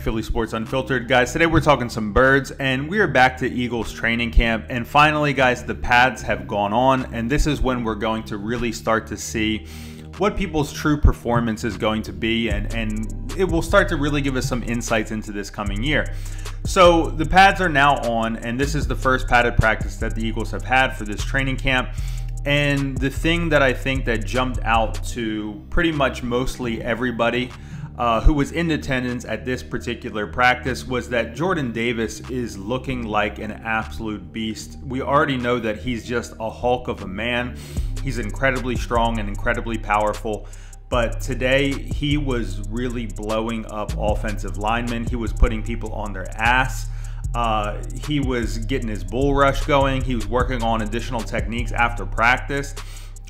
Philly Sports Unfiltered. Guys, today we're talking some birds and we are back to Eagles training camp. And finally, guys, the pads have gone on, and this is when we're going to really start to see what people's true performance is going to be, and, and it will start to really give us some insights into this coming year. So the pads are now on, and this is the first padded practice that the Eagles have had for this training camp. And the thing that I think that jumped out to pretty much mostly everybody uh, who was in attendance at this particular practice was that Jordan Davis is looking like an absolute beast. We already know that he's just a hulk of a man. He's incredibly strong and incredibly powerful. But today he was really blowing up offensive linemen. He was putting people on their ass. Uh, he was getting his bull rush going. He was working on additional techniques after practice.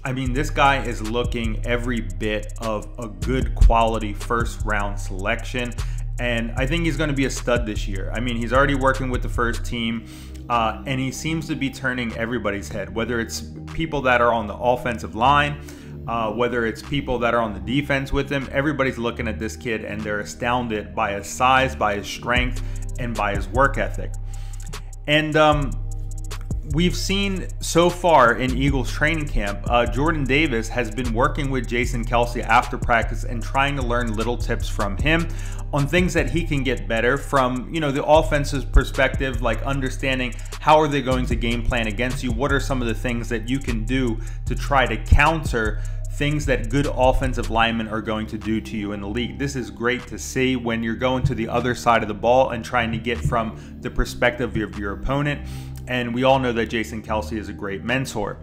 I mean, this guy is looking every bit of a good quality first round selection. And I think he's going to be a stud this year. I mean, he's already working with the first team, uh, and he seems to be turning everybody's head, whether it's people that are on the offensive line, uh, whether it's people that are on the defense with him. Everybody's looking at this kid and they're astounded by his size, by his strength, and by his work ethic. And um, we've seen so far in Eagles training camp, uh, Jordan Davis has been working with Jason Kelce after practice and trying to learn little tips from him on things that he can get better from, you know, the offense's perspective, like understanding how are they going to game plan against you? What are some of the things that you can do to try to counter things that good offensive linemen are going to do to you in the league. This is great to see when you're going to the other side of the ball and trying to get from the perspective of your opponent and we all know that Jason Kelce is a great mentor.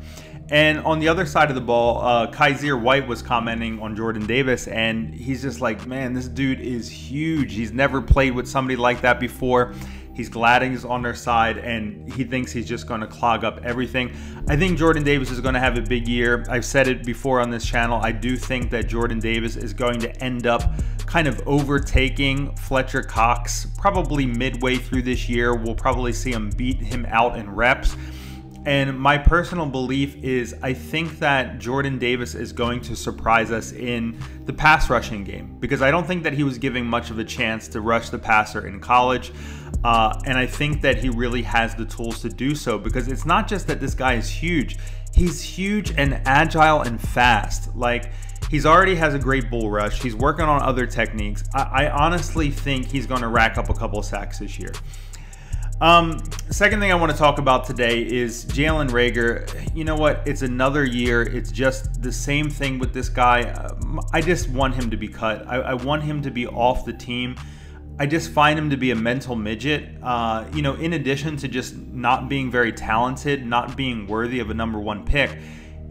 And on the other side of the ball, uh, Kyzir White was commenting on Jordan Davis, and he's just like, man, this dude is huge. He's never played with somebody like that before. He's glad he's on their side, and he thinks he's just going to clog up everything. I think Jordan Davis is going to have a big year. I've said it before on this channel. I do think that Jordan Davis is going to end up kind of overtaking Fletcher Cox probably midway through this year. We'll probably see him beat him out in reps. And my personal belief is I think that Jordan Davis is going to surprise us in the pass rushing game because I don't think that he was giving much of a chance to rush the passer in college. Uh, and I think that he really has the tools to do so because it's not just that this guy is huge, he's huge and agile and fast. Like, He's already has a great bull rush. He's working on other techniques. I, I honestly think he's going to rack up a couple sacks this year. Um, second thing I want to talk about today is Jalen Reagor. You know what? It's another year. It's just the same thing with this guy. Um, I just want him to be cut. I, I, want him to be off the team. I just find him to be a mental midget. Uh, you know, in addition to just not being very talented, not being worthy of a number one pick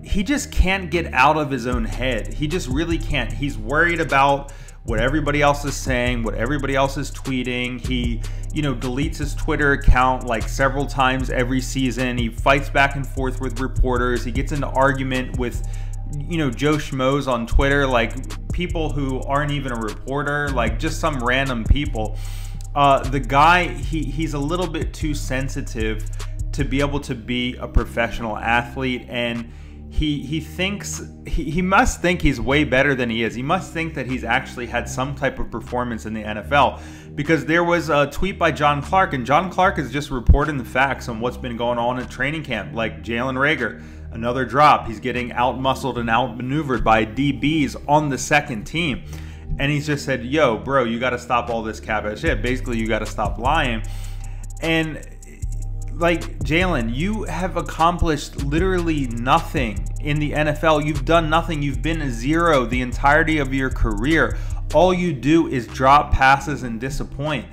he just can't get out of his own head. He just really can't. He's worried about what everybody else is saying, what everybody else is tweeting. He, you know, deletes his Twitter account like several times every season. He fights back and forth with reporters. He gets into argument with, you know, Joe Schmoes on Twitter, like people who aren't even a reporter, like just some random people. Uh, the guy, he he's a little bit too sensitive to be able to be a professional athlete and he he thinks he, he must think he's way better than he is. He must think that he's actually had some type of performance in the NFL because there was a tweet by John Clark and John Clark is just reporting the facts on what's been going on at training camp. Like Jalen Reagor, another drop. He's getting out muscled and outmaneuvered by DBs on the second team. And he's just said, "Yo, bro, you got to stop all this cabbage shit. Basically, you got to stop lying." And like Jalen, you have accomplished literally nothing in the NFL. You've done nothing. You've been a zero the entirety of your career. All you do is drop passes and disappoint.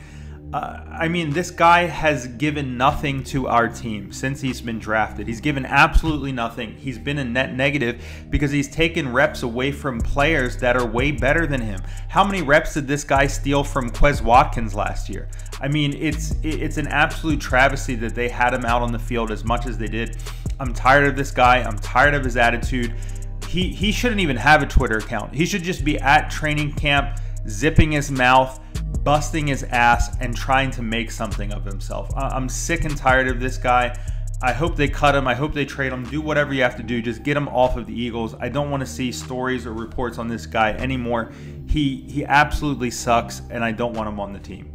Uh, I mean, this guy has given nothing to our team since he's been drafted. He's given absolutely nothing. He's been a net negative because he's taken reps away from players that are way better than him. How many reps did this guy steal from Quez Watkins last year? I mean, it's it's an absolute travesty that they had him out on the field as much as they did. I'm tired of this guy. I'm tired of his attitude. He he shouldn't even have a Twitter account. He should just be at training camp, zipping his mouth busting his ass and trying to make something of himself. I'm sick and tired of this guy. I hope they cut him. I hope they trade him. Do whatever you have to do. Just get him off of the Eagles. I don't want to see stories or reports on this guy anymore. He he absolutely sucks, and I don't want him on the team.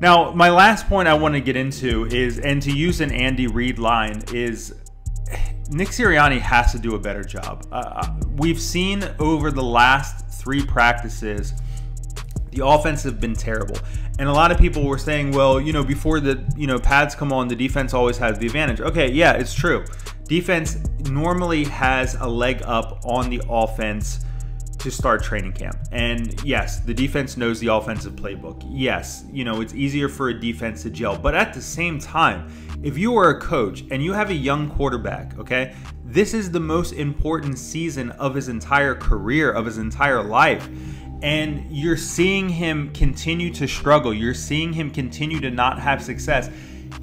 Now, my last point I want to get into is, and to use an Andy Reid line, is Nick Sirianni has to do a better job. Uh, uh, we've seen over the last three practices, the offense have been terrible. And a lot of people were saying, well, you know, before the, you know, pads come on, the defense always has the advantage. Okay, yeah, it's true. Defense normally has a leg up on the offense to start training camp. And yes, the defense knows the offensive playbook. Yes, you know, it's easier for a defense to gel. But at the same time, if you are a coach and you have a young quarterback, okay, this is the most important season of his entire career, of his entire life. And you're seeing him continue to struggle. You're seeing him continue to not have success.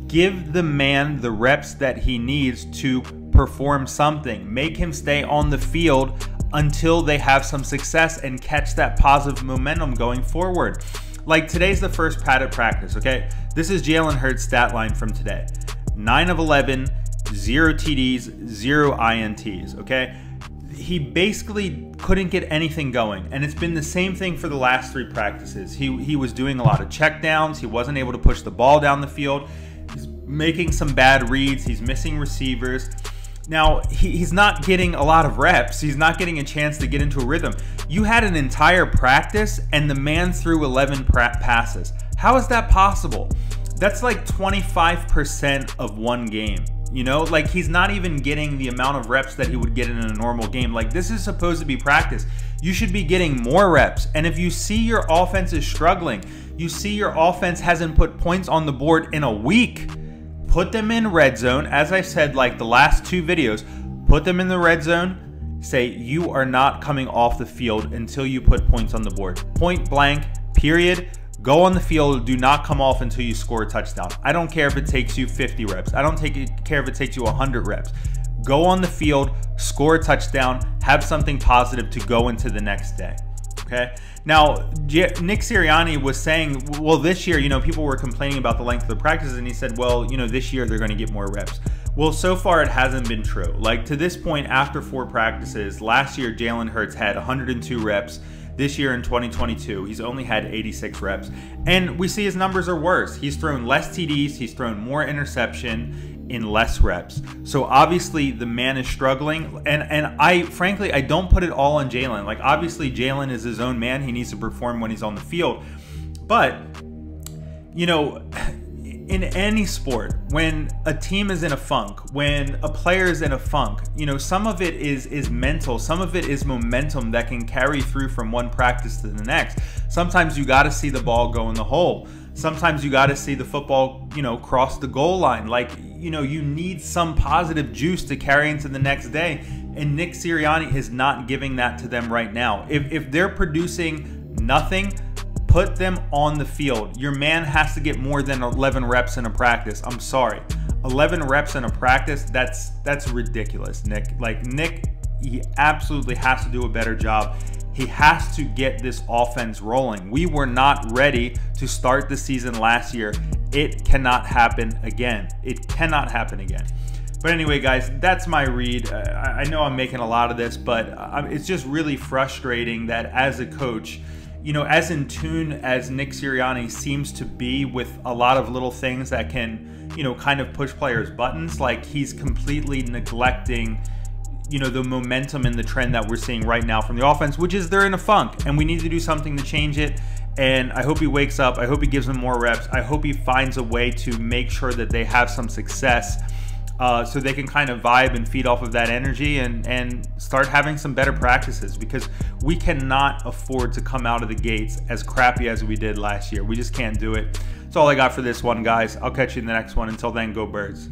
Give the man the reps that he needs to perform something. Make him stay on the field until they have some success and catch that positive momentum going forward. Like today's the first padded practice, okay? This is Jalen Hurts' stat line from today 9 of 11, zero TDs, zero INTs, okay? He basically couldn't get anything going, and it's been the same thing for the last three practices. He, he was doing a lot of checkdowns, he wasn't able to push the ball down the field, he's making some bad reads, he's missing receivers. Now, he, he's not getting a lot of reps. He's not getting a chance to get into a rhythm. You had an entire practice and the man threw 11 passes. How is that possible? That's like 25% of one game. You know, like he's not even getting the amount of reps that he would get in a normal game. Like this is supposed to be practice. You should be getting more reps. And if you see your offense is struggling, you see your offense hasn't put points on the board in a week, put them in red zone. As I said, like the last two videos, put them in the red zone. Say you are not coming off the field until you put points on the board. Point blank, period. Go on the field. Do not come off until you score a touchdown. I don't care if it takes you 50 reps. I don't take, care if it takes you 100 reps. Go on the field, score a touchdown, have something positive to go into the next day. Okay. Now, Nick Sirianni was saying, well, this year, you know, people were complaining about the length of the practices, and he said, well, you know, this year they're going to get more reps. Well, so far it hasn't been true. Like to this point, after four practices, last year Jalen Hurts had 102 reps. This year in 2022, he's only had 86 reps. And we see his numbers are worse. He's thrown less TDs, he's thrown more interception, in less reps. So obviously the man is struggling. And and I frankly I don't put it all on Jalen. Like obviously Jalen is his own man. He needs to perform when he's on the field. But you know, in any sport, when a team is in a funk, when a player is in a funk, you know, some of it is is mental, some of it is momentum that can carry through from one practice to the next. Sometimes you got to see the ball go in the hole. Sometimes you got to see the football, you know, cross the goal line. Like, you know, you need some positive juice to carry into the next day. And Nick Sirianni is not giving that to them right now. If, if they're producing nothing, put them on the field. Your man has to get more than 11 reps in a practice. I'm sorry. 11 reps in a practice, that's that's ridiculous, Nick. Like Nick, he absolutely has to do a better job. He has to get this offense rolling. We were not ready to start the season last year. It cannot happen again. It cannot happen again. But anyway, guys, that's my read. I know I'm making a lot of this, but uh, it's just really frustrating that as a coach, you know, as in tune as Nick Sirianni seems to be with a lot of little things that can, you know, kind of push players' buttons, like he's completely neglecting, you know, the momentum and the trend that we're seeing right now from the offense, which is they're in a funk and we need to do something to change it. And I hope he wakes up. I hope he gives them more reps. I hope he finds a way to make sure that they have some success uh, so they can kind of vibe and feed off of that energy and, and start having some better practices because we cannot afford to come out of the gates as crappy as we did last year. We just can't do it. That's all I got for this one, guys. I'll catch you in the next one. Until then, go birds.